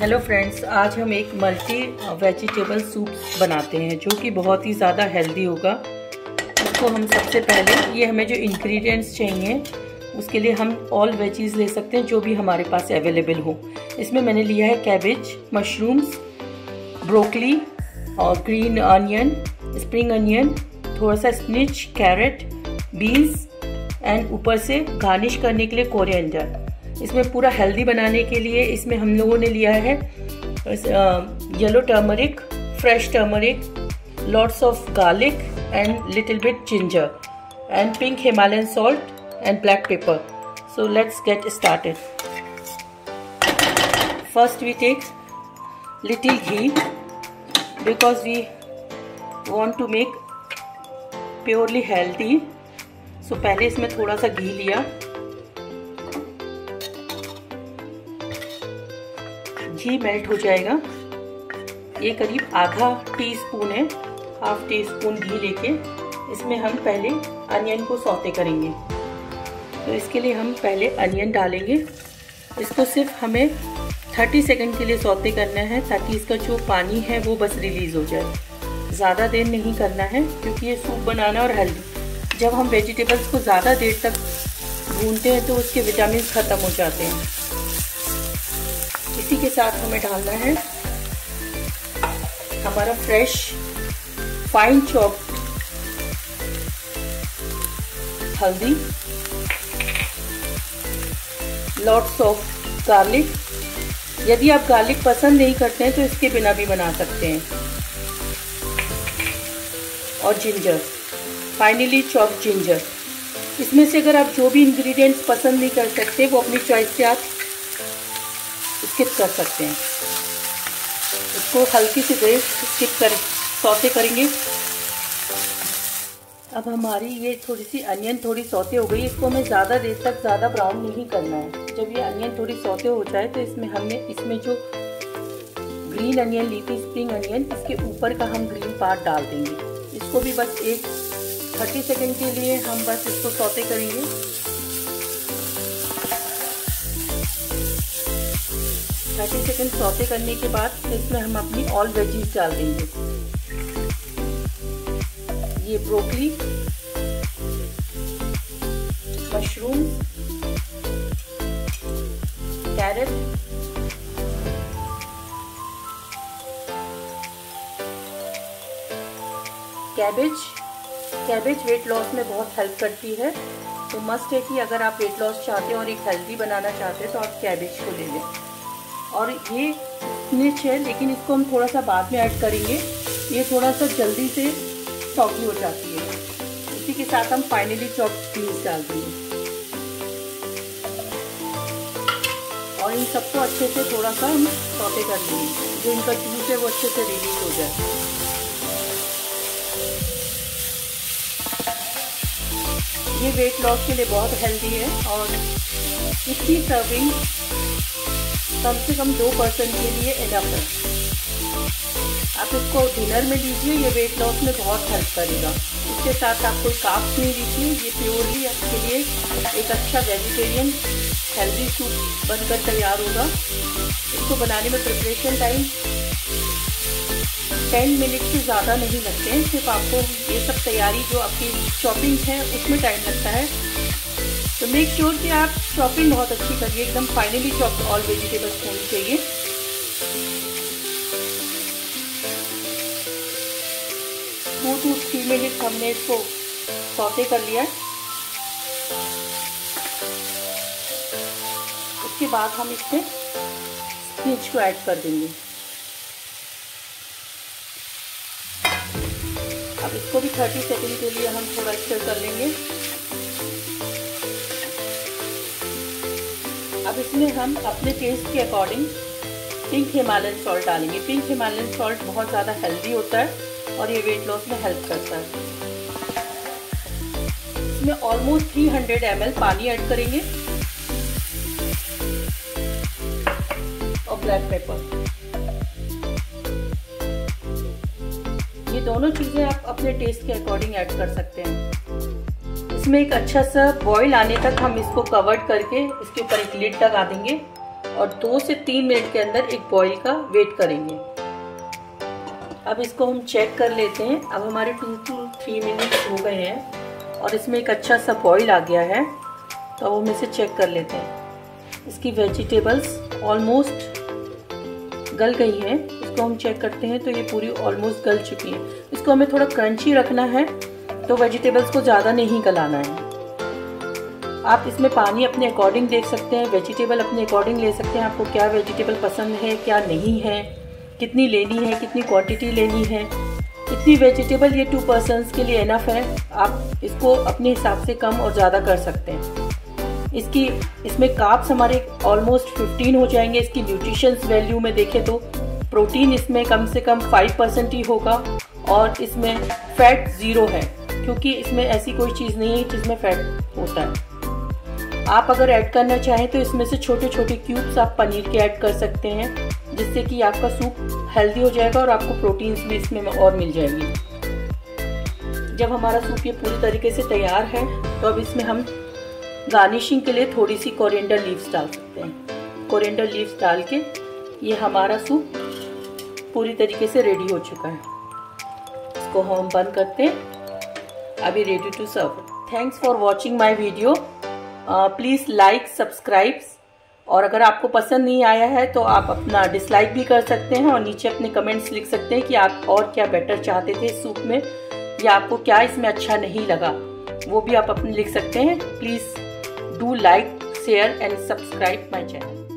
Hello friends आज हम एक मल्टी वेजिटेबल सूप बनाते हैं, जो कि बहुत ही ज़्यादा हेल्दी होगा। उसको हम सबसे पहले, ये हमें जो इंग्रेडिएंट्स चाहिए, उसके लिए हम ऑल वेजीज ले सकते हैं, जो भी हमारे पास अवेलेबल हो। इसमें मैंने लिया है कैबेज मशरूम्स ब्रोकली और ग्रीन अनियन स्प्रिंग अनियन थोड़ा सा स्निच कैरेट बीन्स एंड ऊपर से गार्निश करने के लिए कोरिएंडर इसमें पूरा हेल्दी बनाने के लिए इसमें हम लोगों ने लिया है yellow turmeric fresh turmeric lots of garlic and little bit ginger and pink Himalayan salt and black pepper so let's get started first we take little ghee because we want to make purely healthy so पहले इसमें थोड़ा सा घी लिया। घी melt हो जाएगा। ये करीब आधा टी स्पून है हाफ़ टी स्पून घी लेके। इसमें हम पहले अनियन को सौते करेंगे। तो इसके लिए हम पहले अनियन डालेंगे। इसको सिर्फ़ हमें 30 सेकंड के लिए सौते करना है, ताकि इसका जो पानी है वो बस रिलीज़ हो जाए। ज़्यादा देर नहीं करना है, क्योंकि ये सूप बनाना और हेल्दी जब हम वेजिटेबल्स को ज़्यादा देर तक भूनते हैं तो उसके विटामिन ख़त्म हो जाते हैं। इसी के साथ हमें डालना है हमारा फ्रेश फाइन चॉप हल्दी लॉट्स ऑफ़ गार्लिक यदि आप गार्लिक पसंद नहीं करते हैं तो इसके बिना भी बना सकते हैं। और जिंजर फाइनली चॉप जिंजर इसमें से अगर आप जो भी इंग्रेडिएंट्स पसंद नहीं कर सकते, वो अपनी चॉइस से आप स्किप कर सकते हैं। इसको हल्की सी देर स्किप कर, सौते करेंगे। अब हमारी ये थोड़ी सी अनियन थोड़ी सौते हो गई। इसको हमें ज़्यादा देर तक ज़्यादा ब्राउन नहीं करना है। जब ये अनियन थोड़ी सौते हो जाए तो इसमें हमने, इसमें जो ग्रीन अनियन ली थी स्प्रिंग अनियन इसके ऊपर का हम ग्रीन पार्ट डाल देंगे। इसको भी बस एक थर्टी सेकेंड के लिए हम बस इसको सौते करेंगे। थर्टी सेकेंड सौते करने के बाद इसमें हम अपनी ऑल वेजीज डाल देंगे। ये broccoli mushroom carrot cabbage cabbage weight loss में बहुत हेल्प करती है। तो मस्ट है कि अगर आप वेट लॉस चाहते हैं और एक हेल्दी बनाना चाहते हैं तो आप कैबेज को ले लें। और ये स्निच है लेकिन इसको हम थोड़ा सा बाद में ऐड करेंगे। ये थोड़ा सा जल्दी से सॉगी हो जाती है। इसी के साथ हम फाइनली चॉप बीन्स डाल देंगे। और इन सबको अच्छे से थोड़ा सा हम सौते कर लेंगे। जो इनका जूस है, वो अच्छे से रिलीज़ हो जाए। ये वेट लॉस के लिए बहुत हेल्दी है और इसकी सर्विंग कम से कम दो पर्सन के लिए इनफ है आप इसको डिनर में लीजिए ये वेट लॉस में बहुत हेल्प करेगा। इसके साथ आप कोई काप्स नहीं लीजिए ये प्योरली आपके लिए एक अच्छा वेजिटेरियन हेल्दी सूप बनकर तैयार होगा। इसको बनाने में प्रिपरेशन टाइम टेन मिनट से ज़्यादा नहीं लगते हैं, सिर्फ़ आपको ये सब तैयारी जो आपकी शॉपिंग है, उसमें टाइम लगता है। तो मेक श्योर कि आप चॉपिंग बहुत अच्छी करिए, एकदम फाइनली चॉप ऑल वेजिटेबल्स होनी चाहिए। टू टू थ्री मिनट हमने इसको सौते कर लिया उसके बाद हम इसमें स्पिच को ऐड कर देंगे। अब इसको भी 30 सेकंड के लिए हम थोड़ा स्टर कर लेंगे। अब इसमें हम अपने टेस्ट के अकॉर्डिंग पिंक हिमालयन सॉल्ट डालेंगे। पिंक हिमालयन सॉल्ट बहुत ज़्यादा हेल्दी होता है और ये वेट लॉस में हेल्प करता है। इसमें ऑलमोस्ट 300 हंड्रेड पानी ऐड करेंगे और ब्लैक पेपर ये दोनों चीज़ें आप अपने टेस्ट के अकॉर्डिंग ऐड कर सकते हैं। इसमें एक अच्छा सा बॉईल आने तक हम इसको कवर्ड करके इसके ऊपर एक लिड लगा देंगे और दो से तीन मिनट के अंदर एक बॉईल का वेट करेंगे। अब इसको हम चेक कर लेते हैं। अब हमारे टू टू थ्री मिनट्स हो गए हैं और इसमें एक अच्छा सा बॉईल आ गया है। तो अब हम इसे चेक कर लेते हैं। इसकी वेजिटेबल्स ऑलमोस्ट गल गई हैं। इसको हम चेक करते हैं तो ये पूरी ऑलमोस्ट गल चुकी है। इसको हमें थोड़ा क्रंची रखना है। तो वेजिटेबल्स को ज़्यादा नहीं गलाना है। आप इसमें पानी अपने अकॉर्डिंग देख सकते हैं वेजिटेबल अपने अकॉर्डिंग ले सकते हैं। आपको क्या वेजिटेबल पसंद है, क्या नहीं है, कितनी लेनी है, कितनी क्वांटिटी लेनी है। इतनी वेजिटेबल ये टू पर्सनस के लिए इनफ है। आप इसको अपने हिसाब से कम और ज़्यादा कर सकते हैं। इसकी, इसमें काप्स हमारे ऑलमोस्ट 15 हो जाएँगे। इसकी न्यूट्रिशंस वैल्यू में देखें तो प्रोटीन इसमें कम से कम 5 परसेंट ही होगा और इसमें फैट ज़ीरो है। क्योंकि इसमें ऐसी कोई चीज़ नहीं है जिसमें फैट होता है। आप अगर ऐड करना चाहें तो इसमें से छोटे छोटे क्यूब्स आप पनीर के ऐड कर सकते हैं, जिससे कि आपका सूप हेल्दी हो जाएगा और आपको प्रोटीन्स भी इसमें और मिल जाएँगी। जब हमारा सूप ये पूरी तरीके से तैयार है तो अब इसमें हम गार्निशिंग के लिए थोड़ी सी कोरिएंडर लीव्स डाल सकते हैं। कोरिएंडर लीव्स डाल के ये हमारा सूप पूरी तरीके से रेडी हो चुका है। इसको हम बंद करते हैं। अभी ready to serve thanks for watching my video please like subscribe और अगर आपको पसंद नहीं आया है तो आप अपना डिसलाइक भी कर सकते हैं और नीचे अपने कमेंट्स लिख सकते हैं कि आप और क्या बेटर चाहते थे सूप में, या आपको क्या इसमें अच्छा नहीं लगा। वो भी आप अपने लिख सकते हैं। Please do like share and subscribe my channel.